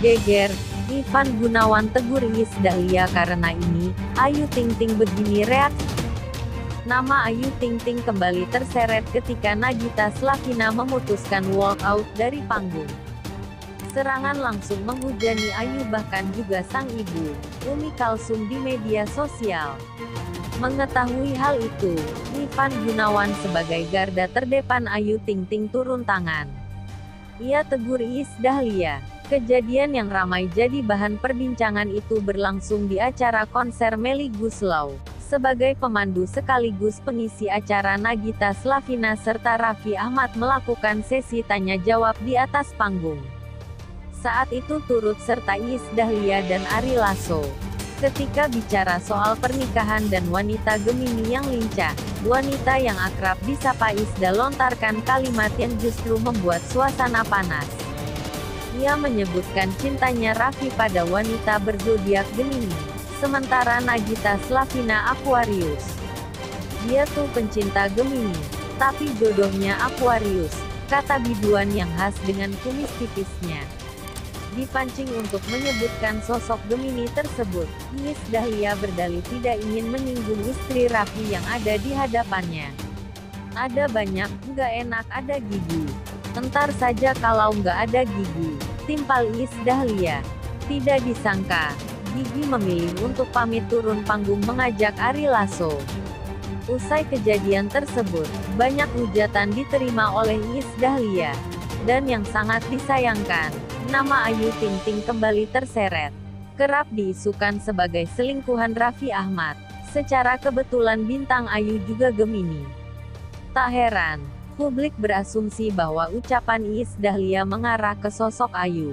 Geger, Ivan Gunawan tegur Iis Dahlia karena ini, Ayu Ting Ting begini reaksi. Nama Ayu Ting Ting kembali terseret ketika Nagita Slavina memutuskan walk out dari panggung. Serangan langsung menghujani Ayu bahkan juga sang ibu, Umi Kalsum di media sosial. Mengetahui hal itu, Ivan Gunawan sebagai garda terdepan Ayu Ting Ting turun tangan. Ia tegur Iis Dahlia. Kejadian yang ramai jadi bahan perbincangan itu berlangsung di acara konser Meli Guslau. Sebagai pemandu sekaligus pengisi acara Nagita Slavina serta Raffi Ahmad melakukan sesi tanya jawab di atas panggung. Saat itu turut serta Iis Dahlia dan Ari Lasso. Ketika bicara soal pernikahan dan wanita Gemini yang lincah, wanita yang akrab disapa Isda lontarkan kalimat yang justru membuat suasana panas. Ia menyebutkan cintanya Raffi pada wanita berzodiak Gemini, sementara Nagita Slavina Aquarius. Dia tuh pencinta Gemini, tapi jodohnya Aquarius, kata biduan yang khas dengan kumis tipisnya dipancing untuk menyebutkan sosok Gemini tersebut. Iis Dahlia berdalih tidak ingin menyinggung istri Raffi yang ada di hadapannya. Ada banyak, nggak enak ada gigi. Entar saja kalau nggak ada gigi. Timpal Iis Dahlia. Tidak disangka, Gigi memilih untuk pamit turun panggung mengajak Ari Lasso. Usai kejadian tersebut, banyak hujatan diterima oleh Iis Dahlia. Dan yang sangat disayangkan, nama Ayu Ting Ting kembali terseret. Kerap diisukan sebagai selingkuhan Raffi Ahmad. Secara kebetulan bintang Ayu juga Gemini. Tak heran, publik berasumsi bahwa ucapan Iis Dahlia mengarah ke sosok Ayu.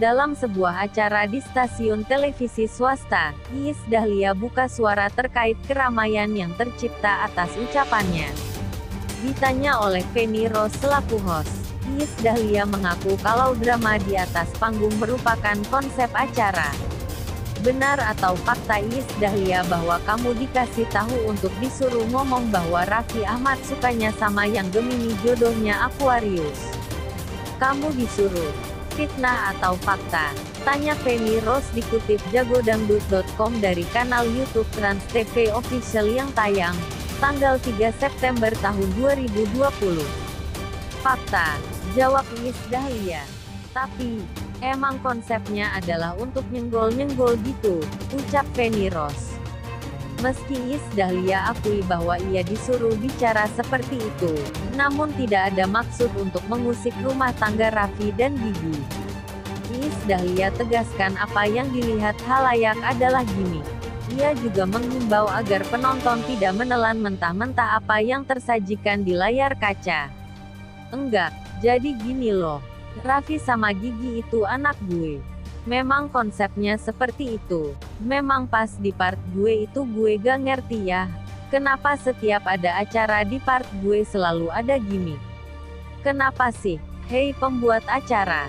Dalam sebuah acara di stasiun televisi swasta, Iis Dahlia buka suara terkait keramaian yang tercipta atas ucapannya. Ditanya oleh Feni Rose selaku host, Iis Dahlia mengaku kalau drama di atas panggung merupakan konsep acara. Benar atau fakta Iis Dahlia bahwa kamu dikasih tahu untuk disuruh ngomong bahwa Raffi Ahmad sukanya sama yang Gemini jodohnya Aquarius? Kamu disuruh. Fitnah atau fakta? Tanya Feni Rose dikutip jagodangdut.com dari kanal YouTube Trans TV Official yang tayang, tanggal 3 September tahun 2020. Fakta, jawab Iis Dahlia. Tapi, emang konsepnya adalah untuk nyenggol-nyenggol gitu, ucap Feni Rose. Meski Iis Dahlia akui bahwa ia disuruh bicara seperti itu, namun tidak ada maksud untuk mengusik rumah tangga Raffi dan Gigi. Iis Dahlia tegaskan apa yang dilihat halayak adalah gimmick. Ia juga mengimbau agar penonton tidak menelan mentah-mentah apa yang tersajikan di layar kaca. Enggak, jadi gini loh. Raffi sama Gigi itu anak gue. Memang konsepnya seperti itu. Memang pas di part gue itu gue gak ngerti ya. Kenapa setiap ada acara di part gue selalu ada gimmick? Kenapa sih? Hei pembuat acara.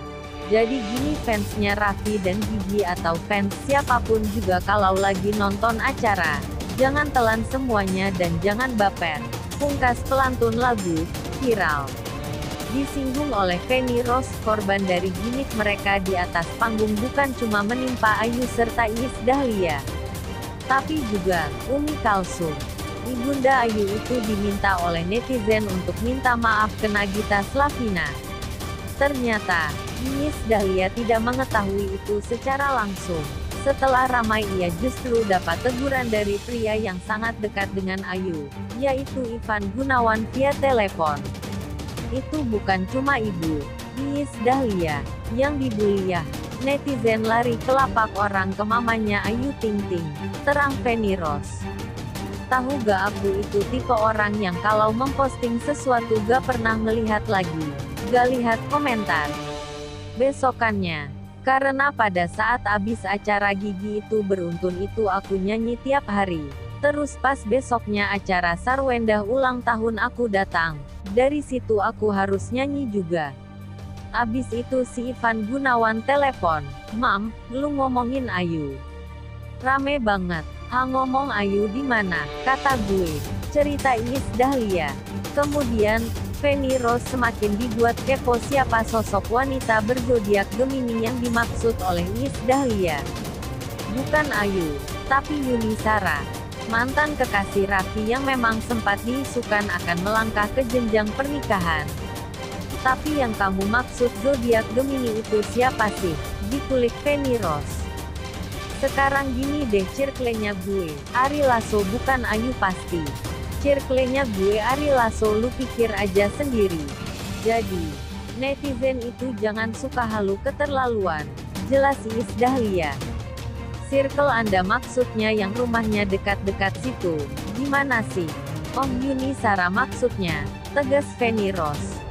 Jadi gini fansnya Raffi dan Gigi atau fans siapa pun juga kalau lagi nonton acara. Jangan telan semuanya dan jangan baper. Pungkas pelantun lagu, viral disinggung oleh Feni Rose, korban dari gimmick mereka di atas panggung bukan cuma menimpa Ayu serta Iis Dahlia, tapi juga Umi Kalsum. Ibunda Ayu itu diminta oleh netizen untuk minta maaf ke Nagita Slavina. Ternyata, Iis Dahlia tidak mengetahui itu secara langsung. Setelah ramai ia justru dapat teguran dari pria yang sangat dekat dengan Ayu, yaitu Ivan Gunawan via telepon itu bukan cuma ibu, Iis Dahlia, yang dibuli ya. Netizen lari ke lapak orang ke mamanya Ayu Ting Ting, terang Penny Rose. Tahu gak aku itu tipe orang yang kalau memposting sesuatu gak pernah melihat lagi, gak lihat komentar. Besokannya, karena pada saat abis acara gigi itu beruntun itu aku nyanyi tiap hari. Terus pas besoknya acara Sarwendah ulang tahun aku datang. Dari situ aku harus nyanyi juga. Abis itu si Ivan Gunawan telepon. Mam, lu ngomongin Ayu. Rame banget. Ha ngomong Ayu di mana? Kata gue. Cerita Iis Dahlia. Kemudian, Feni Rose semakin dibuat kepo siapa sosok wanita berzodiak Gemini yang dimaksud oleh Iis Dahlia. Bukan Ayu, tapi Yuni Sara. Mantan kekasih Raffi yang memang sempat diisukan akan melangkah ke jenjang pernikahan. Tapi yang kamu maksud zodiak Gemini itu siapa sih? Dikulik Feni Rose. Sekarang gini deh cirklenya gue, Ari Lasso bukan Ayu pasti. Cirklenya gue Ari Lasso lu pikir aja sendiri. Jadi, netizen itu jangan suka halu keterlaluan. Jelas Iis Dahlia. Circle Anda maksudnya yang rumahnya dekat-dekat situ. Gimana sih? Oh Yuni Sara maksudnya. Tegas Feni Rose.